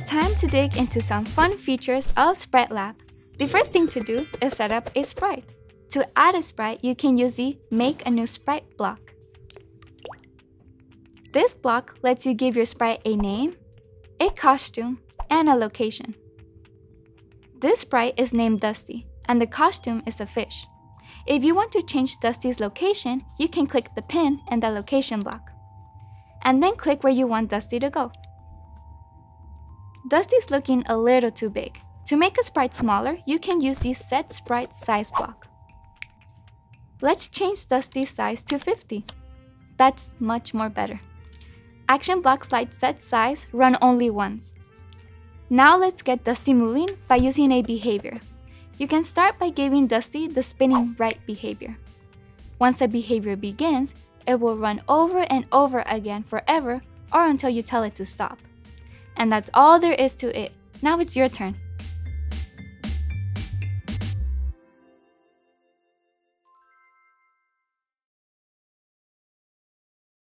time to dig into some fun features of Sprite Lab. The first thing to do is set up a sprite. To add a sprite, you can use the Make a New Sprite block. This block lets you give your sprite a name, a costume, and a location. This sprite is named Dusty, and the costume is a fish. If you want to change Dusty's location, you can click the pin in the location block. And then click where you want Dusty to go. Dusty's looking a little too big. To make a sprite smaller, you can use the Set Sprite Size block. Let's change Dusty's size to 50. That's much more better. Action blocks like set size run only once. Now let's get Dusty moving by using a behavior. You can start by giving Dusty the spinning right behavior. Once the behavior begins, it will run over and over again forever or until you tell it to stop. And that's all there is to it. Now it's your turn.